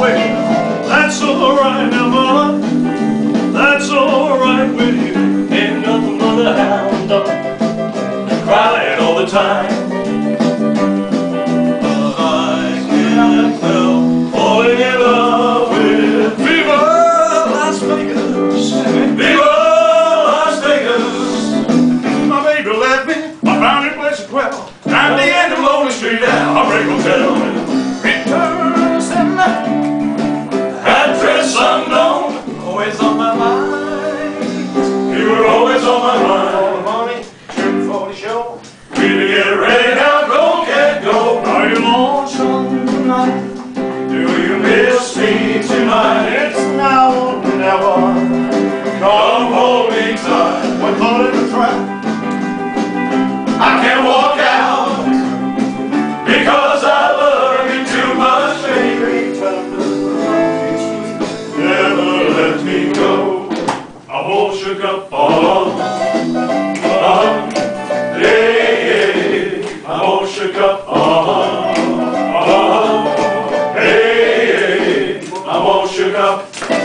well, that's alright now, mama. That's alright with you. Ain't nothing but a hound dog crying all the time. I falling in love with Las Vegas. Las Vegas. My baby left me. I found. At the end of Lonely Street, I heartbreak hotel. On my mind. You were always on my mind. All the money, two for the show. We to get ready now, go, get go. Are you lonesome tonight? Do you miss me tonight? It's now or never. Come hold me tight. Копал, Андрей, больше копал, а, больше копал.